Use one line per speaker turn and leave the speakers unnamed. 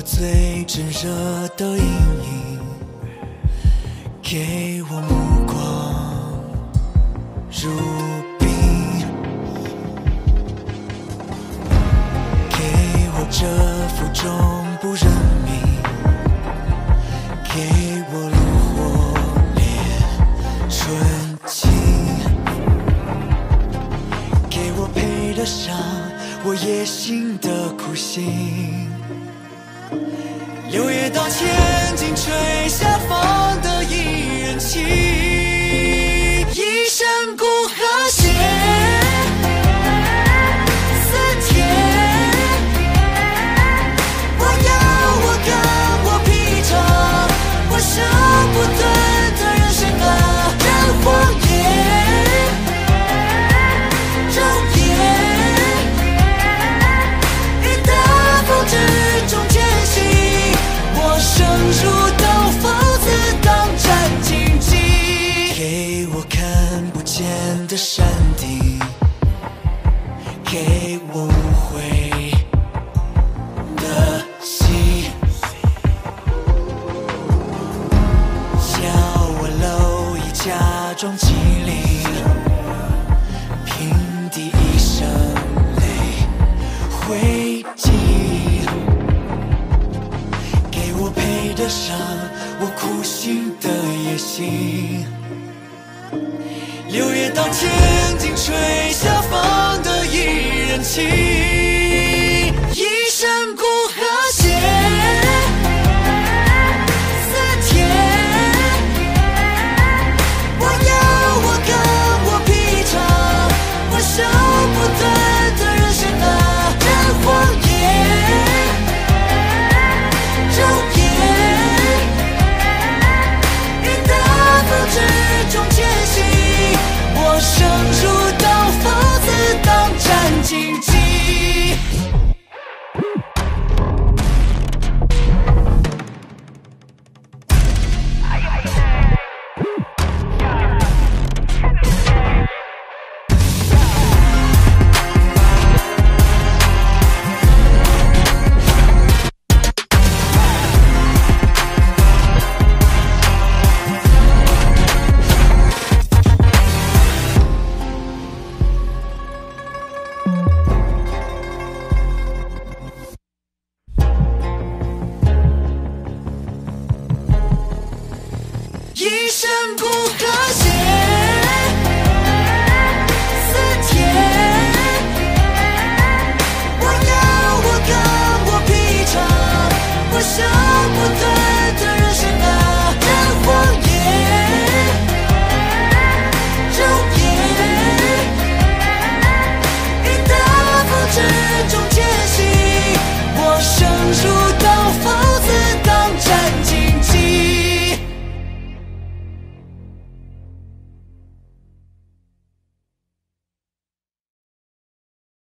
我最炙热的阴影，给我目光如冰，给我这副终不认命，给我炉火烈纯情，给我配得上我野心的苦心。柳叶刀千斤垂下，方得一人情。假装机灵，平地一声雷灰烬。给我配得上我苦心的野心。六月到千金吹下放的一人情，一声不可惜。